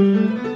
Mm-hmm.